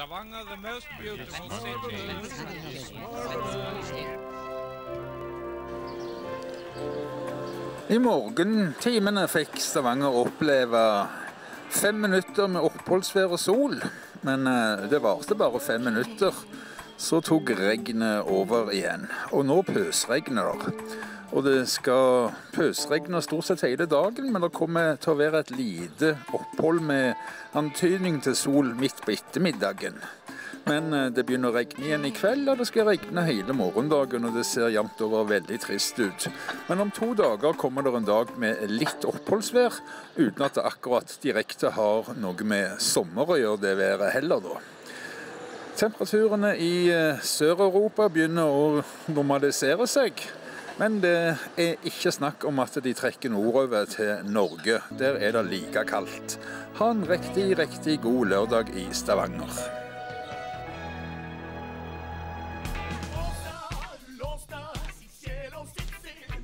Stavanger, the most beautiful city. I morgentimene fikk Stavanger oppleve fem minutter med oppholdsvær og sol. Men eh, det varte bare fem minutter. Så tok regnet over igjen. Og nå pøsregner det. Og det skal pøsregne stort sett hele dagen, men det kommer til å være et lite opphold med antydning til sol midt på ettermiddagen. Men eh, det begynner å regne igjen i kveld, og det skal regne hele morgendagen. Og det ser jevnt over veldig trist ut. Men om to dager kommer det en dag med litt oppholdsvær, uten at det akkurat direkte har noe med sommer å gjøre, det været heller, da. Temperaturene i eh, Sør-Europa begynner å normalisere seg. Men det er ikke snakk om at de trekker nordover til Norge. Der er det like kaldt. Ha en riktig, riktig god lørdag i Stavanger.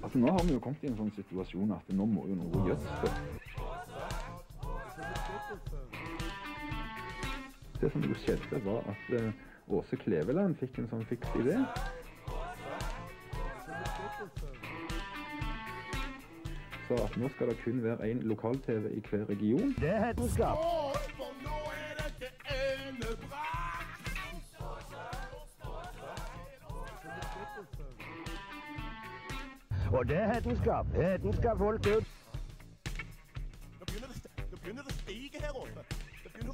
Altså, nå har vi jo kommet i en sånn situasjon at nå må jo noe gjøres. det. Som jo skjedde, var at eh, Åse Kleveland fikk en sånn fiks idé. Sa at nå skal det kun være én lokal-TV i hver region. Det er hedenskap. Og det er hedenskap. Hedenskap folk ut.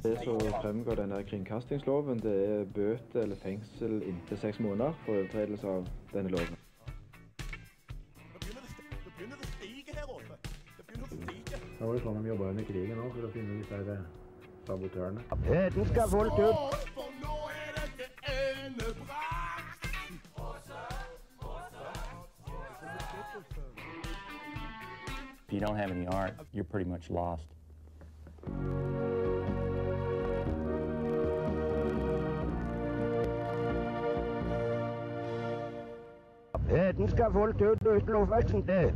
Det som fremgår denne kringkastingsloven, det er bøter eller fengsel inntil seks måneder for overtredelse av denne loven. Var det sånn de jobba under krigen òg, for å finne disse her eh, sabotørene. Hedenskap folk ut. If you don't have any art, you're pretty much lost. Hedenskap folk ut uten oppveksten til.